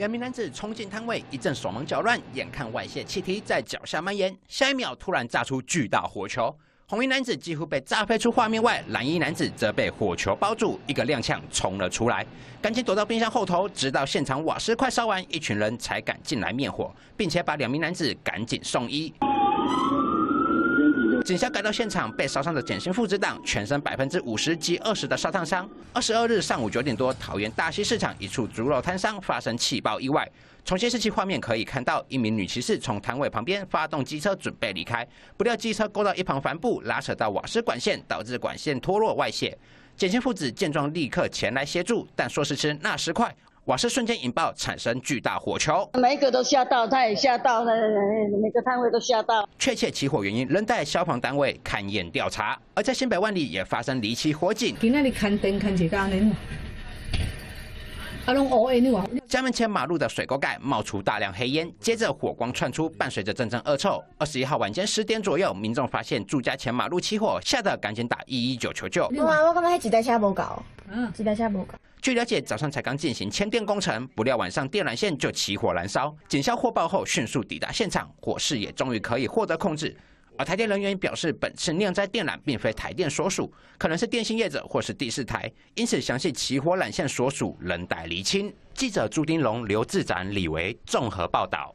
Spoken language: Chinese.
两名男子冲进摊位，一阵手忙脚乱，眼看外泄气体在脚下蔓延，下一秒突然炸出巨大火球，红衣男子几乎被炸飞出画面外，蓝衣男子则被火球包住，一个踉跄冲了出来，赶紧躲到冰箱后头，直到现场瓦斯快烧完，一群人才敢进来灭火，并且把两名男子赶紧送医。警消赶到现场，被烧伤的简姓父子档全身百分之五十及二十的烧烫伤。二十二日上午九点多，桃园大溪市场一处猪肉摊商发生气爆意外。从监视器画面可以看到，一名女骑士从摊位旁边发动机车准备离开，不料机车勾到一旁帆布，拉扯到瓦斯管线，导致管线脱落外泄。简姓父子见状立刻前来协助，但说时迟那时快。瓦斯瞬间引爆，产生巨大火球，每一个都吓到，他也吓到，每个摊位都吓到。确切起火原因仍待消防单位勘验调查。而在新北万里也发生离奇火警，今天你看灯看一家呢，啊，拢乌烟哇！家门前马路的水沟盖冒出大量黑烟，接着火光窜出，伴随着阵阵恶臭。二十一号晚间十点左右，民众发现住家前马路起火，吓得赶紧打一一九求救。哇，我感觉迄一台车无够，嗯，一台车无搞。据了解，早上才刚进行牵电工程，不料晚上电缆线就起火燃烧。警消获报后迅速抵达现场，火势也终于可以获得控制。而台电人员表示，本次酿灾电缆并非台电所属，可能是电信业者或是第四台，因此详细起火缆线所属仍待厘清。记者朱丁龙、刘志展、李维综合报道。